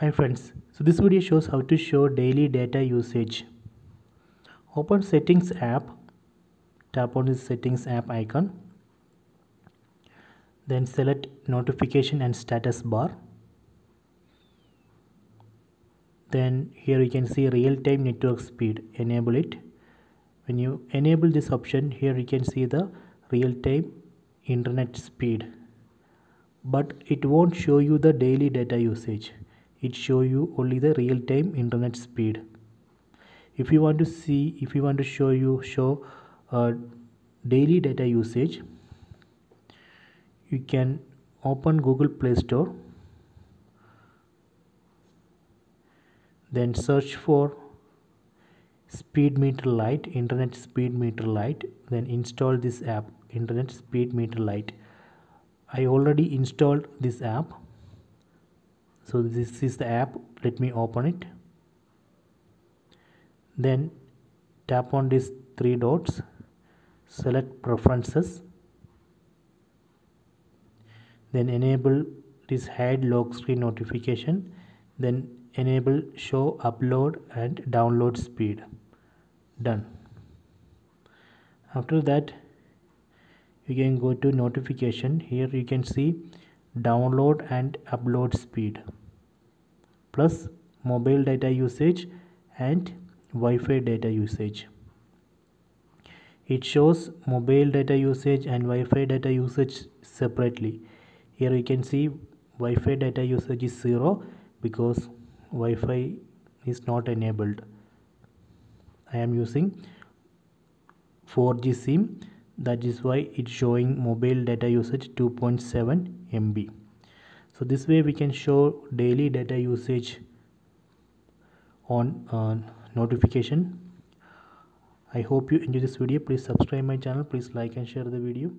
Hi friends, so this video shows how to show daily data usage. Open settings app, tap on this settings app icon, then select notification and status bar. Then here you can see real-time network speed, enable it. When you enable this option, here you can see the real-time internet speed but it won't show you the daily data usage it show you only the real-time internet speed. If you want to see if you want to show you show uh, daily data usage you can open google play store then search for speed meter lite internet speed meter lite then install this app internet speed meter lite I already installed this app so this is the app. Let me open it. Then tap on these three dots. Select preferences. Then enable this hide lock screen notification. Then enable show upload and download speed. Done. After that you can go to notification. Here you can see download and upload speed plus mobile data usage and Wi-Fi data usage. It shows mobile data usage and Wi-Fi data usage separately. Here you can see Wi-Fi data usage is zero because Wi-Fi is not enabled. I am using 4G SIM that is why it's showing mobile data usage 2.7 MB so this way we can show daily data usage on uh, notification. I hope you enjoy this video. Please subscribe my channel. Please like and share the video